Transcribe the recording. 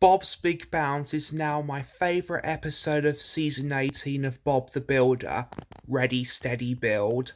Bob's Big Bounce is now my favourite episode of season 18 of Bob the Builder. Ready, steady, build.